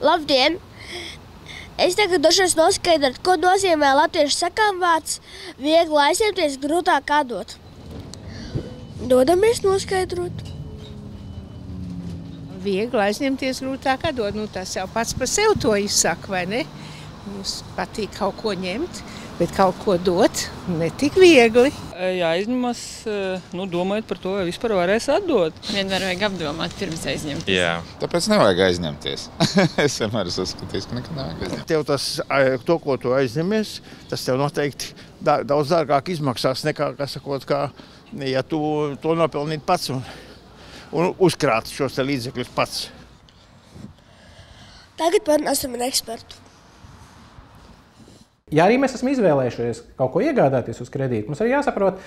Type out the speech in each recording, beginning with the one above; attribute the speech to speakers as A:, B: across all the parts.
A: Labdien! Es tagad došos noskaidrot, ko nozīmē latviešu sakām vārds viegli aizņemties, grūtāk atdot. Dodamies noskaidrot.
B: Viegli aizņemties, grūtāk atdot. Nu, tas jau pats par sevi to izsaka, vai ne? Mums patīk kaut ko ņemt, bet kaut ko dot ne tik viegli.
C: Jāizņemas, nu, domājot par to, vai vispār varēs atdot.
D: Vienmēr vajag apdomāt, pirms aizņemt.
E: Jā.
F: Tāpēc nevajag aizņemties. es vienmēr esmu uzskatījis, ka nekad nevajag aizņemties.
G: Tev tas, to, ko tu aizņemies, tas tev noteikti da, daudz dārgāk izmaksās nekā, sakot, kā, ja tu to nopelnītu pats un, un uzkrātu šos līdzekļus pats.
A: Tagad parunāsim ar ekspertu.
H: Ja arī mēs esam izvēlējušies kaut ko iegādāties uz kredītu, mums ir jāsaprot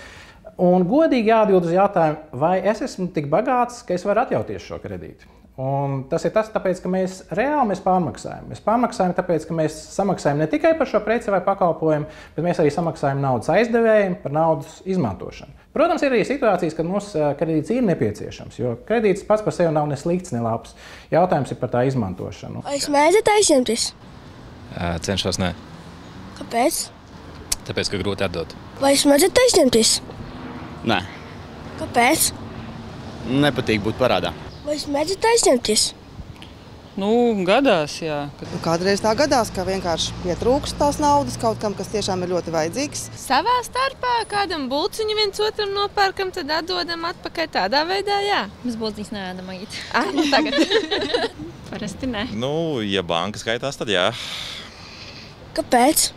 H: un godīgi jāatbild uz jautājumu, vai es esmu tik bagāts, ka es varu atļauties šo kredītu. Un tas ir tas, tāpēc, ka mēs reāli mēs pārmaksājam. Mēs pārmaksājam, tāpēc, ka mēs samaksājam ne tikai par šo preci vai pakalpojumu, bet mēs arī samaksājam naudas aizdevējiem par naudas izmantošanu. Protams, ir arī situācijas, kad mums kredīts ir nepieciešams, jo kredīts pats par sevi nav ne slikts, ne labs. Jautājums ir par tā izmantošanu.
A: Vai jūs mēdzat aizņemties?
E: Cenšos ne.
A: Kāpēc?
E: Tāpēc, ka grūti atdot.
A: Vai jūs mēdzat aizņemties?
I: Nē,
A: Kāpēc?
I: nepatīk būt parādā.
A: Vai jūs mēdzat aizņemties?
C: Nu, gadās, jā. Kad
J: Nu, Kādreiz tā gadās, ka vienkārši pietrūkst tās naudas kaut kam, kas tiešām ir ļoti vajadzīgs.
D: Savā starpā kādam bulciņu viens otram nopērkam, tad atdodam atpakaļ tādā veidā, jā.
K: Mēs būtiski neēdam mīt.
D: Ah, nu tagad. Parasti ne.
E: Nu, ja banka skaitās, tad jā.
A: Kāpēc?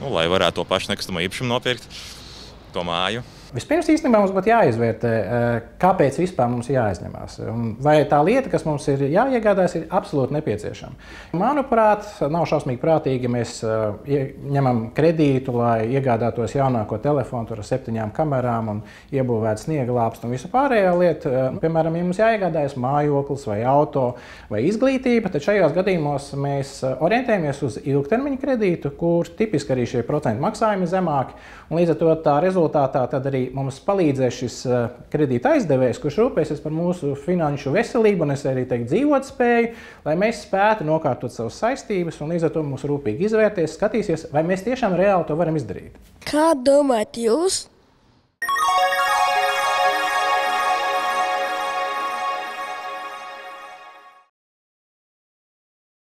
E: Nu, lai varētu to pašu nekustamo īpašumu nopirkt, to māju.
H: Vispirms īstenībā mums būtu jāizvērtē, eh, kāpēc vispār mums jāizņemās. Vai tā lieta, kas mums ir jāiegādājas, ir absolūti nepieciešama. Manuprāt, nav šausmīgi prātīgi, ja mēs eh, ņemam kredītu, lai iegādātos jaunāko telefonu ar septiņām kamerām un iebūvētu sniega lāpstu un visu pārējo lietu. Eh, Piemēram, ja mums jāiegādājas mājoklis vai auto vai izglītība, tad šajos gadījumos mēs orientējamies uz ilgtermiņa kredītu, kur tipiski arī šie procentu maksājumi zemāki. Līdz ar to tā rezultātā tad arī mums palīdzēs šis eh, kredīta aizdevējs, kurš rūpēsies par mūsu finanšu veselību un es arī teiktu dzīvotspēju, lai mēs spētu nokārtot savas saistības un līdz ar to mums rūpīgi izvērties, skatīsies, vai mēs tiešām reāli to varam izdarīt.
A: Kā domājat jūs?